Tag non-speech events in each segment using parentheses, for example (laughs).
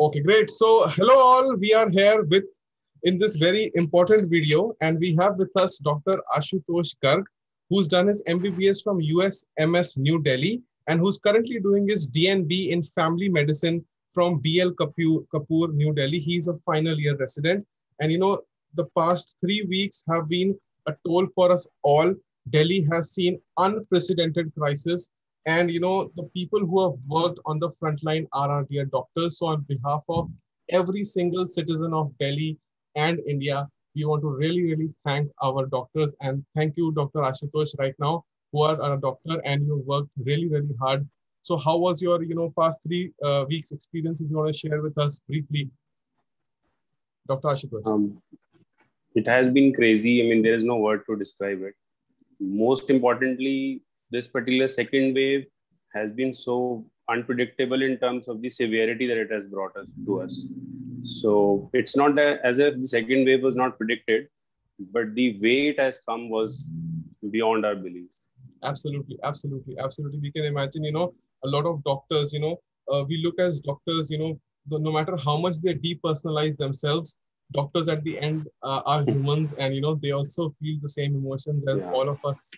Okay, great. So hello all, we are here with in this very important video and we have with us Dr. Ashutosh Garg, who's done his MBBS from UCMS New Delhi and who's currently doing his DNB in family medicine from BL Kapur, Kapur, New Delhi. He's a final year resident. And you know, the past three weeks have been a toll for us all. Delhi has seen unprecedented crisis and you know, the people who have worked on the front line are our dear doctors. So on behalf of every single citizen of Delhi and India, we want to really, really thank our doctors and thank you, Dr. Ashutosh, right now, who are a doctor and you worked really, really hard. So how was your, you know, past three uh, weeks experience? If you want to share with us briefly, Dr. Ashutosh. Um, it has been crazy. I mean, there is no word to describe it. Most importantly, this particular second wave has been so unpredictable in terms of the severity that it has brought us to us. So it's not that as if the second wave was not predicted, but the way it has come was beyond our belief. Absolutely, absolutely, absolutely. We can imagine, you know, a lot of doctors, you know, uh, we look as doctors, you know, the, no matter how much they depersonalize themselves, doctors at the end uh, are humans and, you know, they also feel the same emotions as yeah. all of us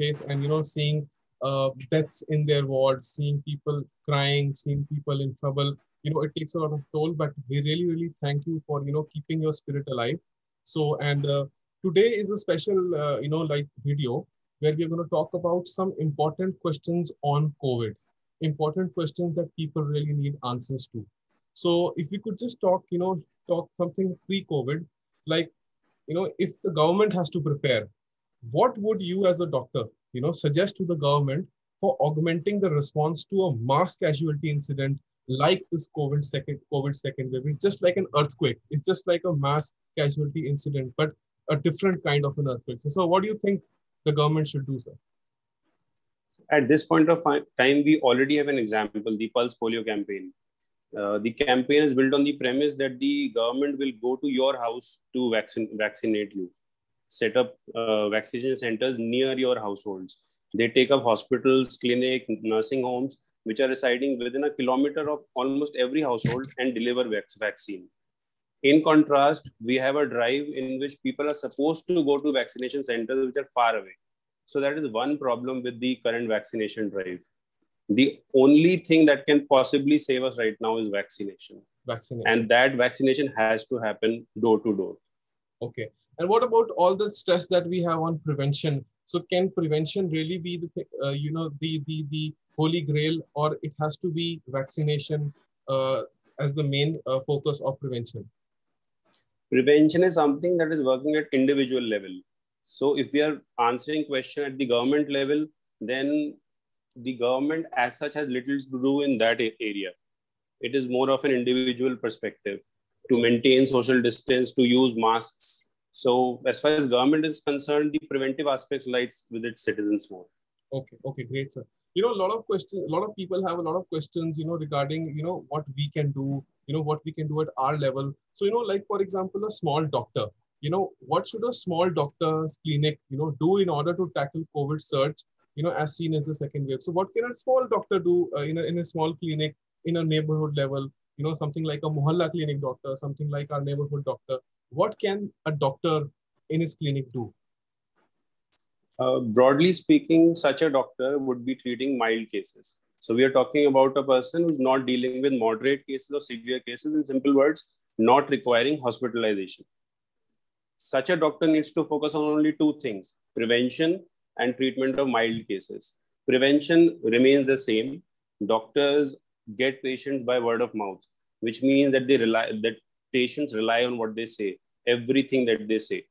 face and you know seeing uh, deaths in their wards seeing people crying seeing people in trouble you know it takes a lot of toll. But we really really thank you for you know keeping your spirit alive. So and uh, today is a special uh, you know like video where we're going to talk about some important questions on covid. Important questions that people really need answers to. So if we could just talk you know talk something pre covid like you know if the government has to prepare what would you as a doctor you know suggest to the government for augmenting the response to a mass casualty incident like this covid second covid second wave? It's just like an earthquake. It's just like a mass casualty incident but a different kind of an earthquake. So, so what do you think the government should do sir? At this point of time we already have an example the pulse polio campaign. Uh, the campaign is built on the premise that the government will go to your house to vaccine, vaccinate you set up uh, vaccination centers near your households. They take up hospitals, clinic, nursing homes, which are residing within a kilometer of almost every household and deliver vaccine. In contrast, we have a drive in which people are supposed to go to vaccination centers which are far away. So that is one problem with the current vaccination drive. The only thing that can possibly save us right now is vaccination. Vaccination. And that vaccination has to happen door to door. Okay. And what about all the stress that we have on prevention? So can prevention really be the uh, you know the the the holy grail, or it has to be vaccination uh, as the main uh, focus of prevention? Prevention is something that is working at individual level. So if we are answering question at the government level, then the government as such has little to do in that area. It is more of an individual perspective to maintain social distance, to use masks. So as far as government is concerned, the preventive aspect lies with its citizens more. Okay, okay, great, sir. You know, a lot of questions, a lot of people have a lot of questions, you know, regarding, you know, what we can do, you know, what we can do at our level. So, you know, like, for example, a small doctor, you know, what should a small doctor's clinic, you know, do in order to tackle COVID surge, you know, as seen as the second wave? So what can a small doctor do uh, in, a, in a small clinic in a neighborhood level you know something like a mohalla clinic doctor something like our neighborhood doctor. What can a doctor in his clinic do? Uh, broadly speaking such a doctor would be treating mild cases. So we are talking about a person who's not dealing with moderate cases or severe cases in simple words not requiring hospitalization. Such a doctor needs to focus on only two things prevention and treatment of mild cases. Prevention remains the same. Doctors get patients by word of mouth, which means that they rely that patients rely on what they say, everything that they say.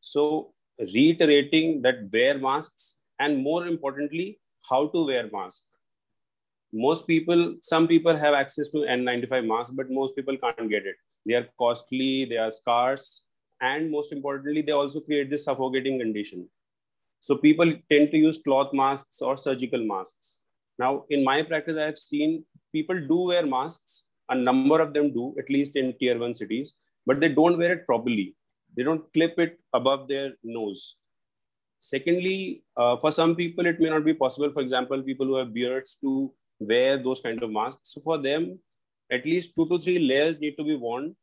So reiterating that wear masks and more importantly, how to wear masks. Most people, some people have access to N95 masks, but most people can't get it. They are costly, they are scarce, and most importantly, they also create this suffocating condition. So people tend to use cloth masks or surgical masks. Now, in my practice, I have seen people do wear masks. A number of them do, at least in tier one cities, but they don't wear it properly. They don't clip it above their nose. Secondly, uh, for some people, it may not be possible. For example, people who have beards to wear those kind of masks. So for them, at least two to three layers need to be worn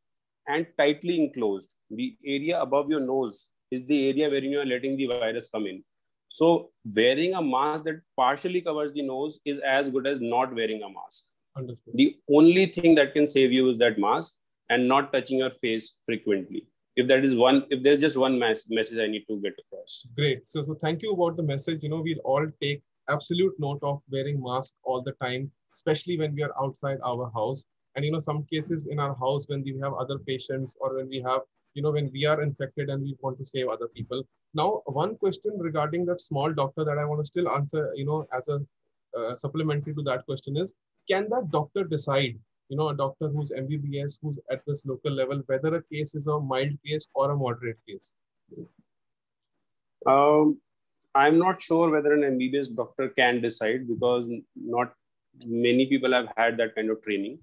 and tightly enclosed. The area above your nose is the area wherein you are letting the virus come in. So wearing a mask that partially covers the nose is as good as not wearing a mask. Understood. The only thing that can save you is that mask and not touching your face frequently. If that is one, if there's just one mes- message I need to get across. Great. So, so thank you about the message. You know, we'll all take absolute note of wearing mask all the time, especially when we are outside our house. And you know, some cases in our house when we have other patients or when we have, you know, when we are infected and we want to save other people. Now, one question regarding that small doctor that I want to still answer, you know, as a uh, supplementary to that question is, can that doctor decide you know, a doctor who's MBBS, who's at this local level, whether a case is a mild case or a moderate case? Um, I'm not sure whether an MBBS doctor can decide because not many people have had that kind of training.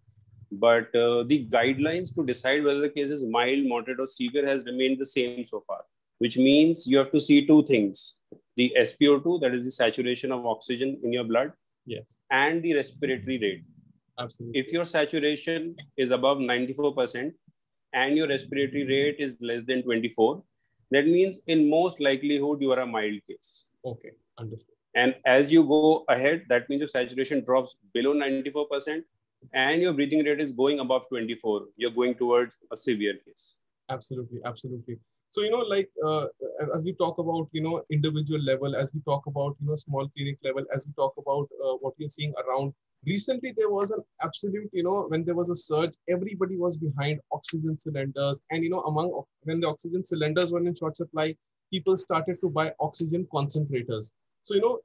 But uh, the guidelines to decide whether the case is mild, moderate, or severe has remained the same so far, which means you have to see two things the SpO2, that is the saturation of oxygen in your blood, yes, and the respiratory rate Absolutely. If your saturation is above 94% and your respiratory rate is less than 24, that means in most likelihood you are a mild case. Okay, understood. And as you go ahead, that means your saturation drops below 94% and your breathing rate is going above 24. You're going towards a severe case. Absolutely, absolutely. So, you know, like uh, as we talk about, you know, individual level, as we talk about, you know, small clinic level, as we talk about uh, what we're seeing around recently there was an absolute you know when there was a surge everybody was behind oxygen cylinders and you know among when the oxygen cylinders were in short supply people started to buy oxygen concentrators so you know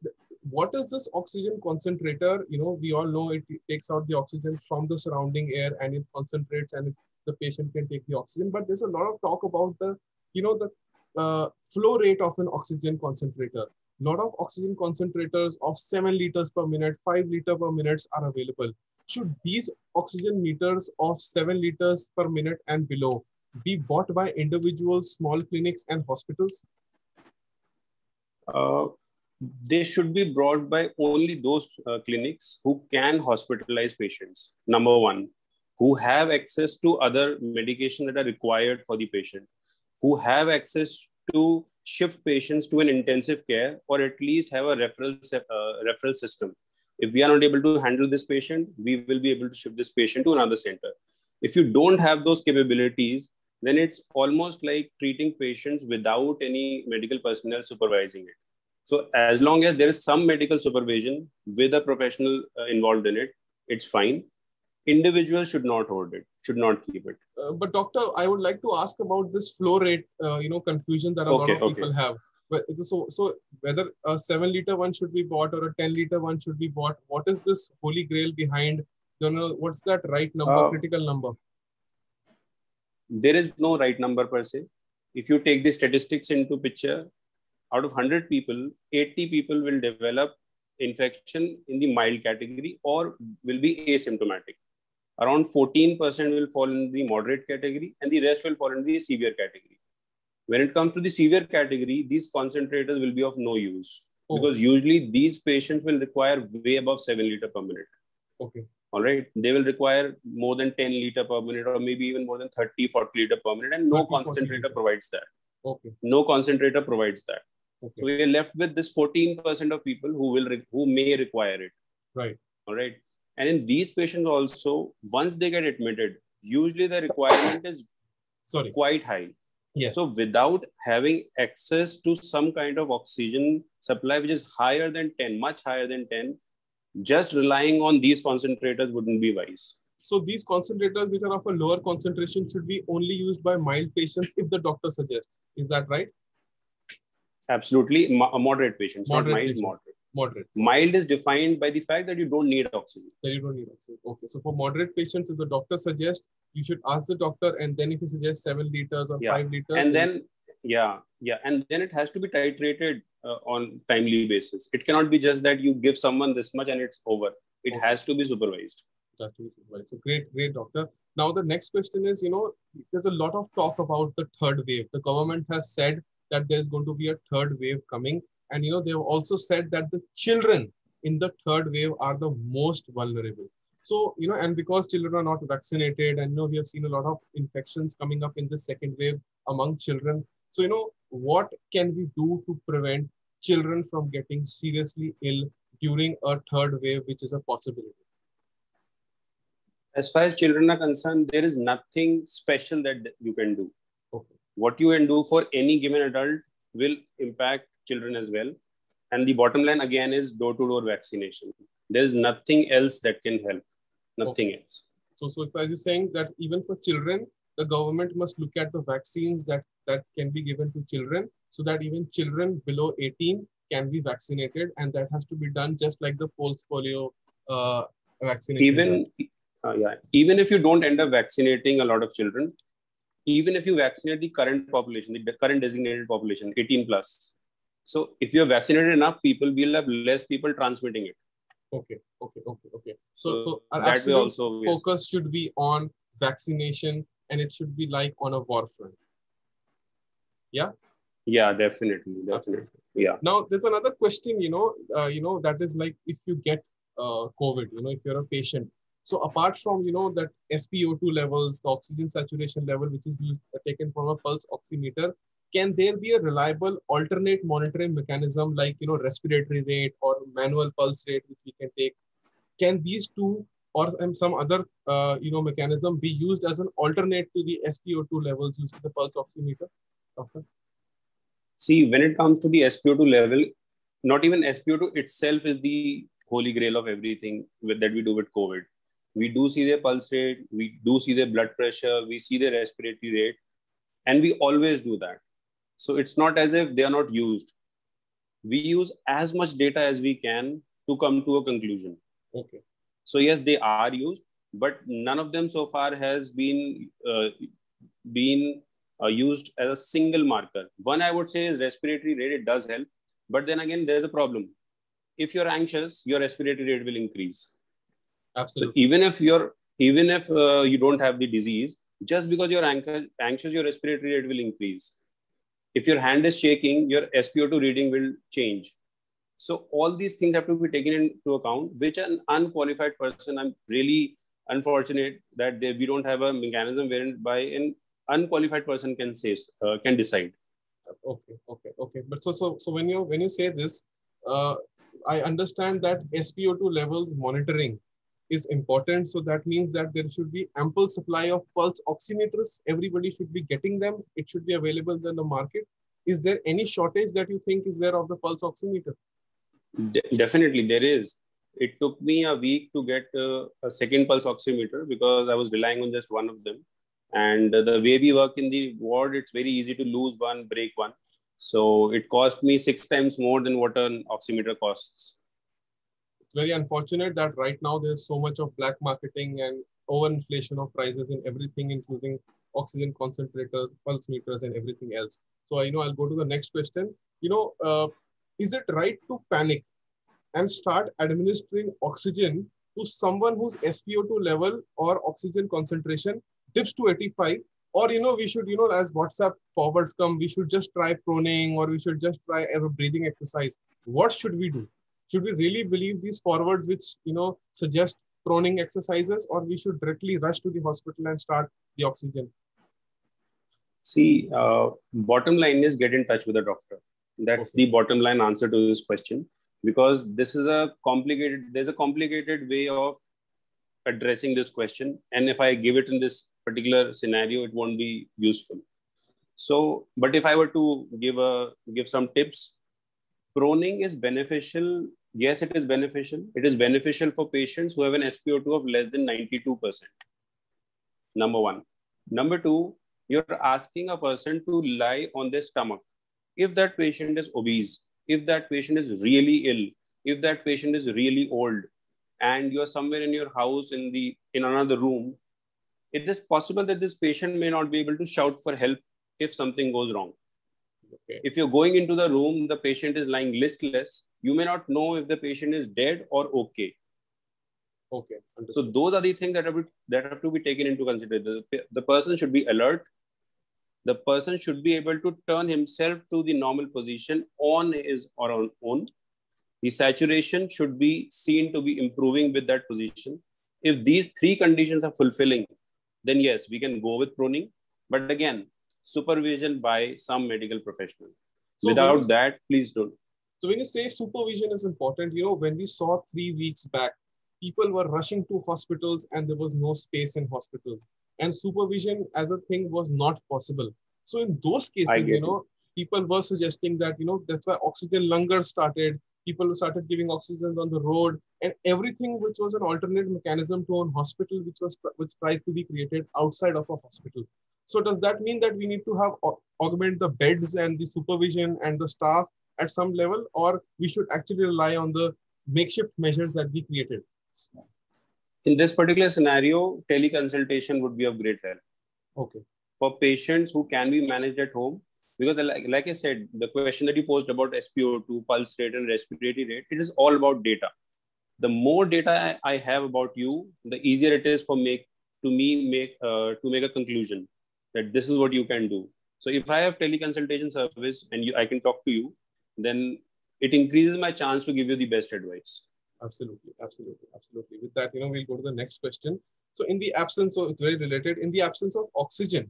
what is this oxygen concentrator you know we all know it, takes out the oxygen from the surrounding air and it concentrates and it, the patient can take the oxygen but there's a lot of talk about the you know the uh, flow rate of an oxygen concentrator A lot of oxygen concentrators of 7 liters per minute, 5 liter per minutes are available. Should these oxygen meters of 7 liters per minute and below be bought by individual small clinics and hospitals? Uh, they should be brought by only those uh, clinics who can hospitalize patients. Number one, who have access to other medication that are required for the patient, who have access to shift patients to an intensive care or at least have a referral, uh, referral system. If we are not able to handle this patient, we will be able to shift this patient to another center. If you don't have those capabilities, then it's almost like treating patients without any medical personnel supervising it. So as long as there is some medical supervision with a professional uh, involved in it, it's fine. Individuals should not hold it should not keep it. Uh, but doctor i would like to ask about this flow rate uh, you know confusion that a okay, lot of people okay. have. So so whether a 7 liter one should be bought or a 10 liter one should be bought what is this holy grail behind? You know what's that right number uh, critical number? there is no right number per se. If you take the statistics into picture out of 100 people 80 people will develop infection in the mild category or will be asymptomatic around 14% will fall in the moderate category and the rest will fall in the severe category. When it comes to the severe category, these concentrators will be of no use oh. because usually these patients will require way above 7 liter per minute. Okay. All right. They will require more than 10 liter per minute or maybe even more than 30, 40 liter per minute and no 30, concentrator provides that. Okay. No concentrator provides that. Okay. So we are left with this 14% of people who will who may require it. Right. All right. And in these patients also, once they get admitted, usually the requirement is Sorry. quite high. Yes. So without having access to some kind of oxygen supply, which is higher than 10, much higher than 10, just relying on these concentrators wouldn't be wise. So these concentrators, which are of a lower concentration, should be only used by mild patients if the doctor suggests. Is that right? Absolutely. Mo- moderate patients, moderate not mild, patients. moderate. Moderate. Mild is defined by the fact that you don't need oxygen. That you don't need oxygen. Okay. So for moderate patients, if the doctor suggests, you should ask the doctor, and then if he suggests seven liters or yeah. five liters, and then yeah, yeah, and then it has to be titrated uh, on timely basis. It cannot be just that you give someone this much and it's over. It okay. has to be supervised. It has to be supervised. So great, great, doctor. Now the next question is, you know, there's a lot of talk about the third wave. The government has said that there's going to be a third wave coming and you know, they've also said that the children in the third wave are the most vulnerable. So, you know, and because children are not vaccinated, and you know, we have seen a lot of infections coming up in the second wave among children. So, you know, what can we do to prevent children from getting seriously ill during a third wave, which is a possibility? As far as children are concerned, there is nothing special that you can do. What you can do for any given adult will impact children as well. And the bottom line again is door to door vaccination. There is nothing else that can help. Nothing okay. else. So, so as you're saying that even for children, the government must look at the vaccines that, that can be given to children so that even children below 18 can be vaccinated. And that has to be done just like the pulse polio uh, vaccination. Even, uh, yeah, even if you don't end up vaccinating a lot of children, even if you vaccinate the current population, the current designated population, 18 plus. So if you have vaccinated enough people, we'll have less people transmitting it. Okay, okay, okay, okay. So, so, so our that also focus yes. should be on vaccination, and it should be like on a war front. Yeah. Yeah, definitely, definitely. Absolutely. Yeah. Now, there's another question. You know, uh, you know that is like if you get uh, COVID, you know, if you're a patient. So apart from you know that SpO2 levels, the oxygen saturation level, which is used uh, taken from a pulse oximeter, can there be a reliable alternate monitoring mechanism like you know respiratory rate or manual pulse rate which we can take? Can these two or some other uh, you know mechanism be used as an alternate to the spo2 levels used in the pulse oximeter doctor? See when it comes to the spo2 level not even spo2 itself is the holy grail of everything with, that we do with covid we do see their pulse rate we do see their blood pressure we see their respiratory rate and we always do that so it's not as if they are not used. We use as much data as we can to come to a conclusion. Okay. So yes, they are used, but none of them so far has been uh, been uh, used as a single marker. One I would say is respiratory rate. It does help, but then again, there's a problem. If you're anxious, your respiratory rate will increase. Absolutely. So even if you're even if uh, you don't have the disease, just because you're anxious, your respiratory rate will increase if your hand is shaking, your SpO2 reading will change. So all these things have to be taken into account, which an unqualified person, I'm really unfortunate that they, we don't have a mechanism wherein by an unqualified person can say, uh, can decide. Okay, okay, okay. But so, so, so when you, when you say this, uh, I understand that SpO2 levels monitoring is important. So that means that there should be ample supply of pulse oximeters. Everybody should be getting them. It should be available in the market. Is there any shortage that you think is there of the pulse oximeter? De- definitely, there is. It took me a week to get uh, a second pulse oximeter because I was relying on just one of them. And uh, the way we work in the ward, it's very easy to lose one, break one. So it cost me six times more than what an oximeter costs very unfortunate that right now there's so much of black marketing and overinflation of prices in everything, including oxygen concentrators, pulse meters, and everything else. So, you know, I'll go to the next question. You know, uh, is it right to panic and start administering oxygen to someone whose SpO2 level or oxygen concentration dips to 85? Or, you know, we should, you know, as WhatsApp forwards come, we should just try proning or we should just try a breathing exercise. What should we do? Should we really believe these forwards which you know suggest proning exercises or we should directly rush to the hospital and start the oxygen? See uh, bottom line is get in touch with a doctor. That's okay. the bottom line answer to this question because this is a complicated there's a complicated way of addressing this question and if i give it in this particular scenario it won't be useful. So but if i were to give a give some tips proning is beneficial yes, it is beneficial. It is beneficial for patients who have an SpO2 of less than 92%. Number one. Number two, you're asking a person to lie on their stomach. If that patient is obese, if that patient is really ill, if that patient is really old, and you're somewhere in your house in the in another room, it is possible that this patient may not be able to shout for help if something goes wrong. Okay. If you're going into the room, the patient is lying listless, you may not know if the patient is dead or okay. Okay. Understood. So those are the things that have, to, that have to be taken into consideration. The, the person should be alert. The person should be able to turn himself to the normal position on his or on own. The saturation should be seen to be improving with that position. If these three conditions are fulfilling, then yes, we can go with proning. But again, supervision by some medical professional. So Without that, please don't. So when you say supervision is important, you know, when we saw three weeks back, people were rushing to hospitals and there was no space in hospitals. And supervision as a thing was not possible. So in those cases, you know, people were suggesting that, you know, that's why oxygen langars started. People started giving oxygen on the road and everything which was an alternate mechanism to a hospital, which was which tried to be created outside of a hospital. So does that mean that we need to have augment the beds and the supervision and the staff at some level, or we should actually rely on the makeshift measures that we created? In this particular scenario, teleconsultation would be of great help. Okay. For patients who can be managed at home, because like, like I said, the question that you posed about SpO2, pulse rate, and respiratory rate, it is all about data. The more data I, have about you, the easier it is for make to me make uh, to make a conclusion that this is what you can do. So if I have teleconsultation service and you, I can talk to you, then it increases my chance to give you the best advice. Absolutely, absolutely, absolutely. With that, you know, we'll go to the next question. So in the absence, so it's very related, in the absence of oxygen,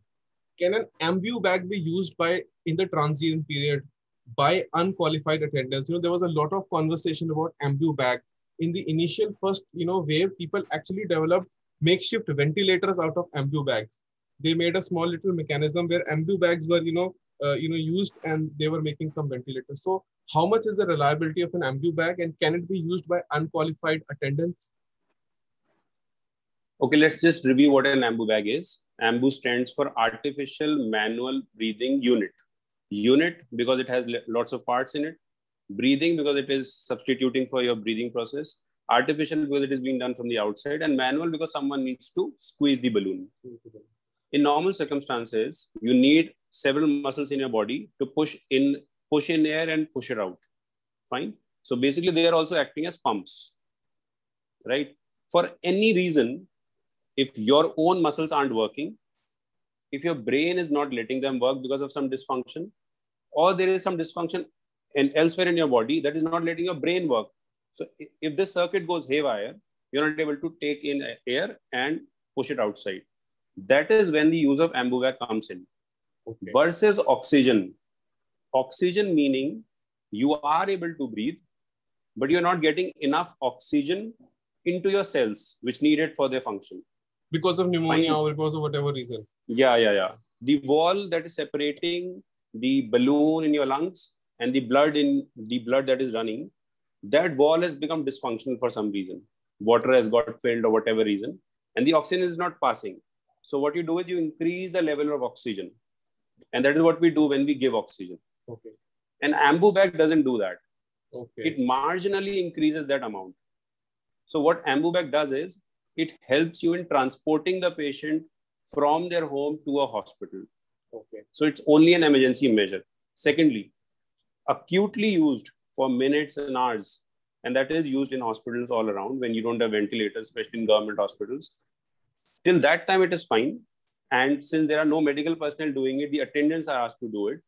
can an ambu bag be used by in the transient period by unqualified attendants? You know, there was a lot of conversation about ambu bag. In the initial first, you know, wave, people actually developed makeshift ventilators out of ambu bags. They made a small little mechanism where ambu bags were, you know, uh, you know, used and they were making some ventilators. So how much is the reliability of an ambu bag and can it be used by unqualified attendants? Okay, let's just review what an ambu bag is. AMBU stands for Artificial Manual Breathing Unit. Unit because it has lots of parts in it. Breathing because it is substituting for your breathing process. Artificial because it is being done from the outside. And manual because someone needs to squeeze the balloon. In normal circumstances, you need several muscles in your body to push in, push in air and push it out. Fine. So basically, they are also acting as pumps. Right. For any reason, if your own muscles aren't working, if your brain is not letting them work because of some dysfunction, or there is some dysfunction and elsewhere in your body that is not letting your brain work. So if this circuit goes haywire, you're not able to take in air and push it outside. That is when the use of ambu bag comes in. Okay. Versus oxygen. Oxygen meaning you are able to breathe, but you're not getting enough oxygen into your cells, which need it for their function because of pneumonia Fine. or because of whatever reason. Yeah, yeah, yeah. The wall that is separating the balloon in your lungs and the blood in the blood that is running, that wall has become dysfunctional for some reason. Water has got filled or whatever reason, and the oxygen is not passing. So what you do is you increase the level of oxygen, and that is what we do when we give oxygen. Okay. And ambu bag doesn't do that. Okay. It marginally increases that amount. So what ambu bag does is it helps you in transporting the patient from their home to a hospital. Okay. So it's only an emergency measure. Secondly, acutely used for minutes and hours, and that is used in hospitals all around when you don't have ventilators, especially in government hospitals. Till that time, it is fine. And since there are no medical personnel doing it, the attendants are asked to do it.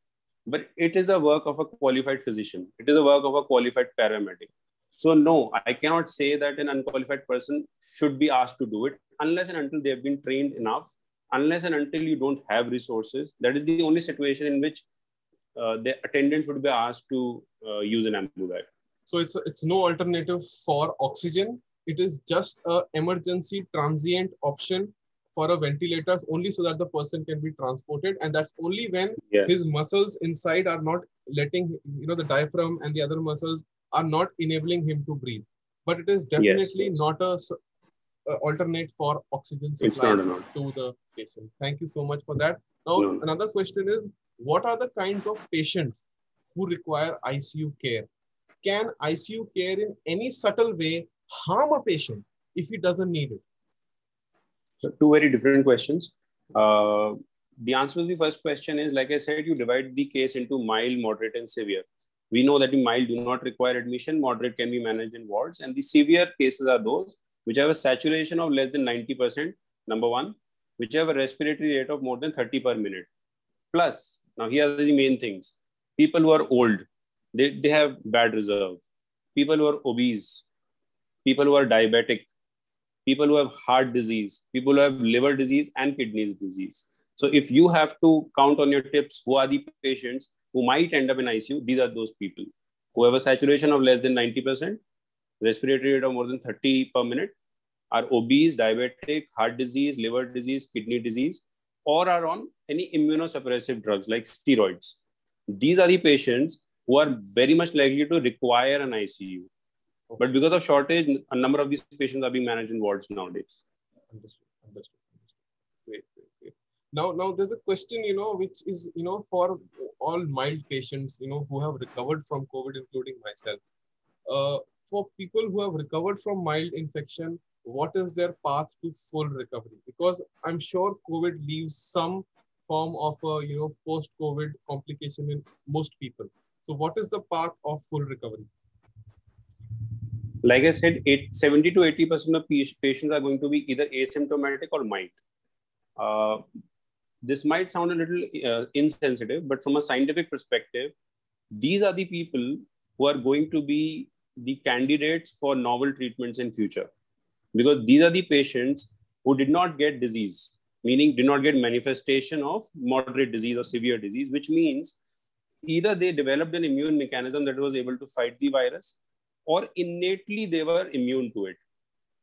But it is a work of a qualified physician. It is a work of a qualified paramedic. So no, I cannot say that an unqualified person should be asked to do it unless and until they have been trained enough, unless and until you don't have resources. That is the only situation in which uh, the attendants would be asked to uh, use an ambu bag. So it's, it's no alternative for oxygen. It is just a emergency transient option for a ventilator only so that the person can be transported. And that's only when yes. his muscles inside are not letting, you know, the diaphragm and the other muscles are not enabling him to breathe. But it is definitely yes. not a uh, alternate for oxygen supply to the patient. Thank you so much for that. Now, no. another question is, what are the kinds of patients who require ICU care? Can ICU care in any subtle way harm a patient if he doesn't need it? So two very different questions. Uh, the answer to the first question is, like I said, you divide the case into mild, moderate, and severe. We know that the mild do not require admission, moderate can be managed in wards, and the severe cases are those which have a saturation of less than 90%, number one, which have a respiratory rate of more than 30 per minute. Plus, now here are the main things. People who are old, they, they have bad reserve. People who are obese, people who are diabetic, people who have heart disease, people who have liver disease and kidney disease. So if you have to count on your tips, who are the patients who might end up in ICU? These are those people who have a saturation of less than 90%, respiratory rate of more than 30 per minute, are obese, diabetic, heart disease, liver disease, kidney disease, or are on any immunosuppressive drugs like steroids. These are the patients who are very much likely to require an ICU. But because of shortage, a number of these patients are being managed in wards nowadays. Understood. Understood. Now, now there's a question, you know, which is, you know, for all mild patients, you know, who have recovered from COVID, including myself. Uh, for people who have recovered from mild infection, what is their path to full recovery? Because I'm sure COVID leaves some form of a, you know, post-COVID complication in most people. So what is the path of full recovery? Like I said, eight, 70 to 80% of patients are going to be either asymptomatic or mild. Uh, this might sound a little uh, insensitive, but from a scientific perspective, these are the people who are going to be the candidates for novel treatments in future because these are the patients who did not get disease meaning did not get manifestation of moderate disease or severe disease which means either they developed an immune mechanism that was able to fight the virus or innately they were immune to it.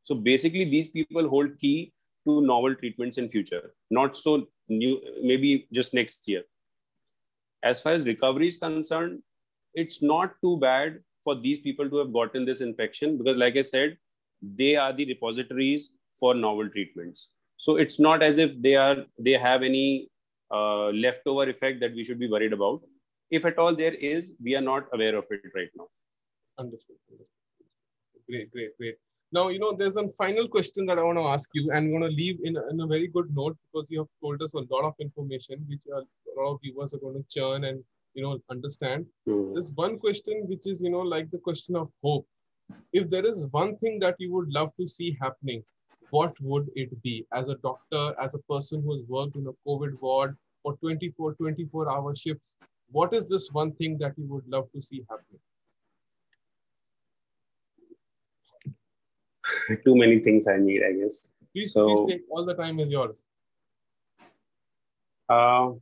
So basically these people hold key to novel treatments in future. Not so new maybe just next year. As far as recovery is concerned it's not too bad for these people to have gotten this infection because like i said they are the repositories for novel treatments. So it's not as if they are they have any uh, leftover effect that we should be worried about. If at all there is we are not aware of it right now understood great great great now you know there's a final question that i want to ask you and i'm going to leave in, in a very good note because you have told us a lot of information which a lot of viewers are going to churn and you know understand mm. there's one question which is you know like the question of hope if there is one thing that you would love to see happening, what would it be? As a doctor, as a person who has worked in a COVID ward for 24, 24 hour shifts, what is this one thing that you would love to see happening? (laughs) Too many things I need, I guess. Please, so, please take all the time is yours. Uh,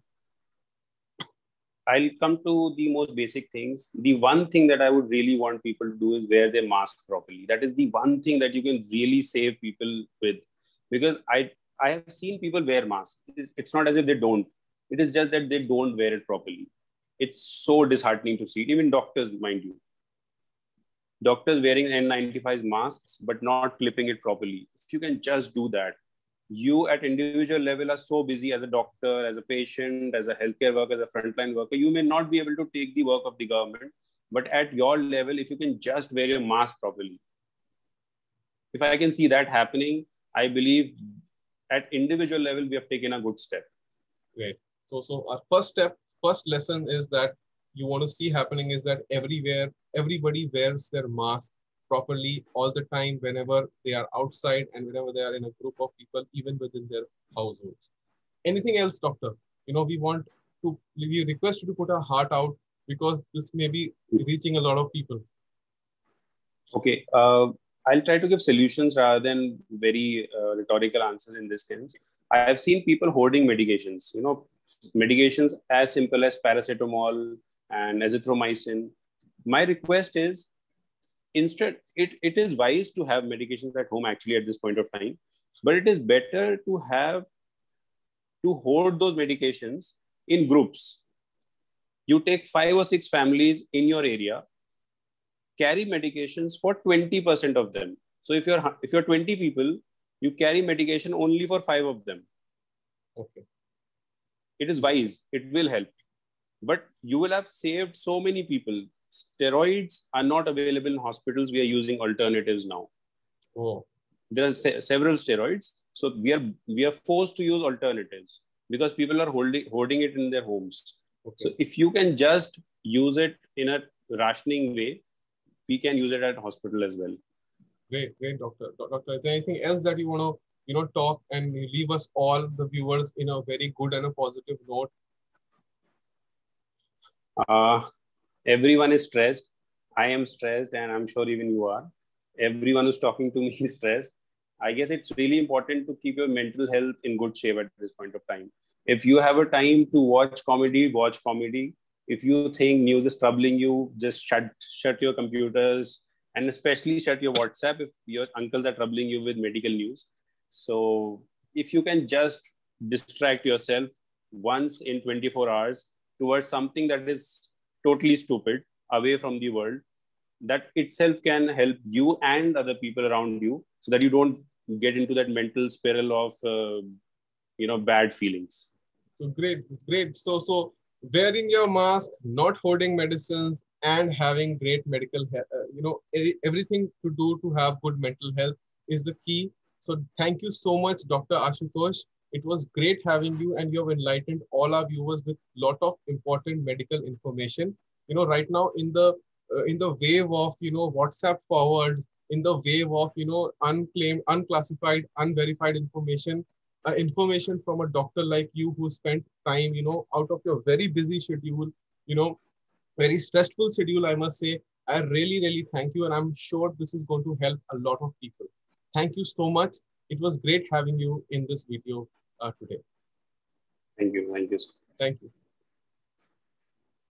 I'll come to the most basic things. The one thing that I would really want people to do is wear their mask properly. That is the one thing that you can really save people with. Because I I have seen people wear masks. It's not as if they don't. It is just that they don't wear it properly. It's so disheartening to see it. Even doctors, mind you. Doctors wearing N95 masks but not clipping it properly. If you can just do that, you at individual level are so busy as a doctor, as a patient, as a healthcare worker, as a frontline worker, you may not be able to take the work of the government. But at your level, if you can just wear your mask properly, if I can see that happening, I believe at individual level, we have taken a good step. Great. So, so our first step, first lesson is that you want to see happening is that everywhere, everybody wears their mask properly all the time whenever they are outside and whenever they are in a group of people, even within their households. Anything else, doctor? You know, we want to, we request you to put our heart out because this may be reaching a lot of people. Okay. Uh, I'll try to give solutions rather than very uh, rhetorical answers in this sense. I have seen people hoarding medications, you know, medications as simple as paracetamol and azithromycin. My request is instead it, it is wise to have medications at home actually at this point of time but it is better to have to hoard those medications in groups. You take five or six families in your area carry medications for 20% of them. So if you're if you're 20 people you carry medication only for five of them. Okay. It is wise. It will help but you will have saved so many people steroids are not available in hospitals. We are using alternatives now. Oh. There are se- several steroids. So we are we are forced to use alternatives because people are holding holding it in their homes. Okay. So if you can just use it in a rationing way, we can use it at hospital as well. Great, great, doctor. Doctor, is there anything else that you want to you know talk and leave us all the viewers in a very good and a positive note? Uh, everyone is stressed. I am stressed, and I'm sure even you are. Everyone who's talking to me is stressed. I guess it's really important to keep your mental health in good shape at this point of time. If you have a time to watch comedy, watch comedy. If you think news is troubling you, just shut shut your computers and especially shut your WhatsApp if your uncles are troubling you with medical news. So if you can just distract yourself once in 24 hours towards something that is totally stupid away from the world that itself can help you and other people around you so that you don't get into that mental spiral of uh, you know bad feelings. So great great. So so wearing your mask not holding medicines and having great medical uh, you know everything to do to have good mental health is the key. So thank you so much dr ashutosh it was great having you and you have enlightened all our viewers with lot of important medical information. You know right now in the uh, in the wave of you know whatsapp forwards in the wave of you know unclaimed unclassified unverified information uh, information from a doctor like you who spent time you know out of your very busy schedule you know very stressful schedule i must say i really really thank you and i'm sure this is going to help a lot of people. Thank you so much. It was great having you in this video today thank you. Thank you thank you